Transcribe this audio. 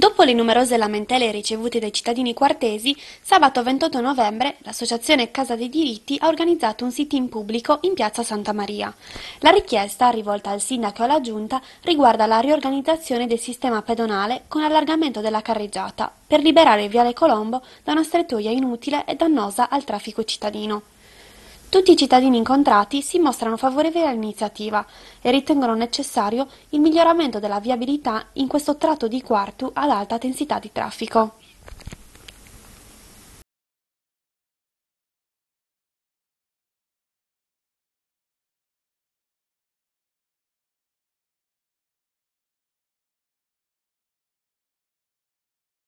Dopo le numerose lamentele ricevute dai cittadini quartesi, sabato 28 novembre l'associazione Casa dei Diritti ha organizzato un sit-in pubblico in piazza Santa Maria. La richiesta, rivolta al sindaco e alla giunta, riguarda la riorganizzazione del sistema pedonale con allargamento della carreggiata per liberare Viale Colombo da una strettoia inutile e dannosa al traffico cittadino. Tutti i cittadini incontrati si mostrano favorevoli all'iniziativa e ritengono necessario il miglioramento della viabilità in questo tratto di Quartu ad alta densità di traffico.